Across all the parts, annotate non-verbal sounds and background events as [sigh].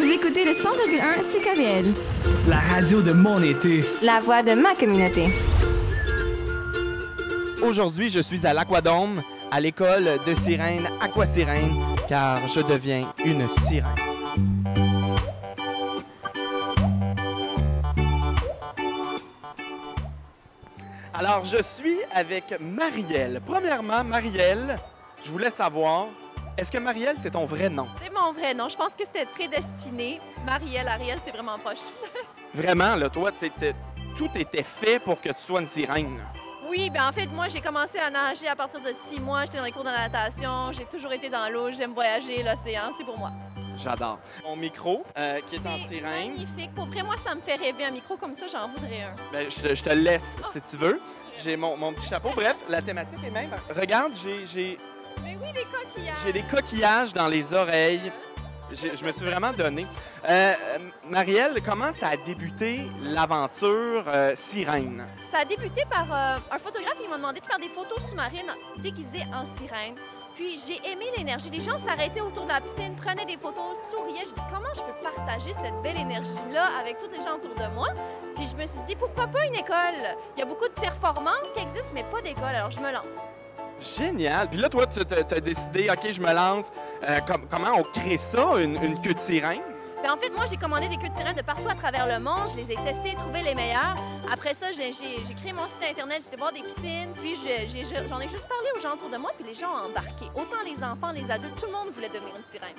Vous écoutez le 100,1 CKVL. La radio de mon été. La voix de ma communauté. Aujourd'hui, je suis à l'Aquadome, à l'école de sirène Aquasirène, car je deviens une sirène. Alors, je suis avec Marielle. Premièrement, Marielle, je voulais savoir, est-ce que Marielle, c'est ton vrai nom? C'est mon vrai nom. Je pense que c'était prédestiné. Marielle, Ariel, c'est vraiment proche. [laughs] Vraiment, là, toi, t'étais- tout était fait pour que tu sois une sirène. Oui, ben en fait, moi, j'ai commencé à nager à partir de six mois. J'étais dans les cours de natation. J'ai toujours été dans l'eau. J'aime voyager, l'océan. C'est pour moi. J'adore. Mon micro, euh, qui est en sirène, magnifique. Pour vrai, moi, ça me fait rêver. Un micro comme ça, j'en voudrais un. ben, je, te- je te le laisse si tu veux. J'ai mon, mon petit chapeau. Bref, la thématique est même. Regarde, j'ai Mais oui, les coquillages. j'ai des coquillages dans les oreilles. J'ai- Je me suis vraiment donné. Euh, Marielle, comment ça a débuté l'aventure euh, sirène? Ça a débuté par euh, un photographe qui m'a demandé de faire des photos sous-marines déguisées en sirène. Puis j'ai aimé l'énergie. Les gens s'arrêtaient autour de la piscine, prenaient des photos, souriaient. Je dis comment je peux partager cette belle énergie-là avec tous les gens autour de moi? Puis je me suis dit pourquoi pas une école? Il y a beaucoup de performances qui existent, mais pas d'école. Alors je me lance. Génial. Puis là, toi, tu as décidé, OK, je me lance. Euh, com- comment on crée ça, une, queue de sirène? Ben, en fait, moi, j'ai commandé des queues de sirène de partout à travers le monde. Je les ai testées, trouvé les meilleures. Après ça, j'ai créé mon site Internet, j'étais voir des piscines. Puis j'en ai, juste parlé aux gens autour de moi, puis les gens ont embarqué. Autant les enfants, les adultes, tout le monde voulait devenir une sirène.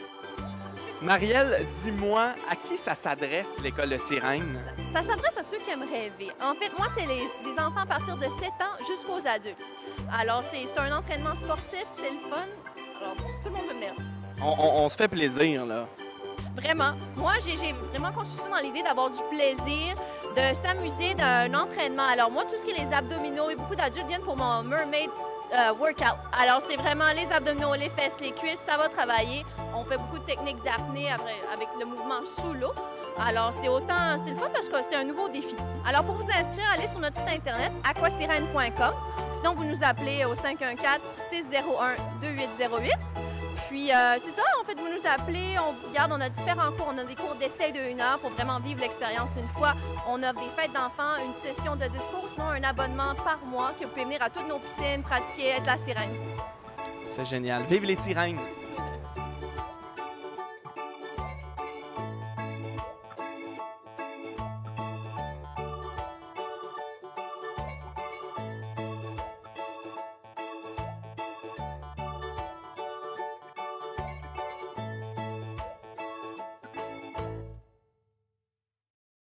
Marielle, dis-moi, à qui ça s'adresse, l'école de sirène? Ça s'adresse à ceux qui aiment rêver. En fait, moi, c'est les- des enfants à partir de 7 ans jusqu'aux adultes. Alors, c'est un entraînement sportif, c'est le fun. Alors, tout le monde peut venir. On, on- on se fait plaisir, là. Vraiment. Moi, j'ai vraiment conçu ça dans l'idée d'avoir du plaisir, de s'amuser d'un entraînement. Alors, moi, tout ce qui est les abdominaux, et beaucoup d'adultes viennent pour mon mermaid euh, workout. Alors, c'est vraiment les abdominaux, les fesses, les cuisses, ça va travailler. On fait beaucoup de techniques d'apnée avec le mouvement sous l'eau. Alors, c'est autant, c'est le fun parce que c'est un nouveau défi. Alors, pour vous inscrire, allez sur notre site internet aquasirène.com. Sinon, vous nous appelez au 514-601-2808. Puis, euh, c'est ça, en fait, vous nous appelez, on regarde, on a différents cours. On a des cours d'essai de une heure pour vraiment vivre l'expérience une fois. On offre des fêtes d'enfants, une session de discours, sinon un abonnement par mois que vous pouvez venir à toutes nos piscines, pratiquer, être la sirène. C'est génial. Vive les sirènes!